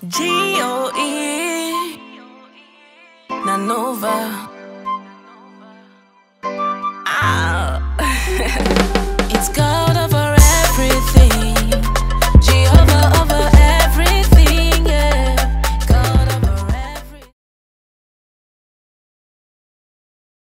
G-O-E Nanova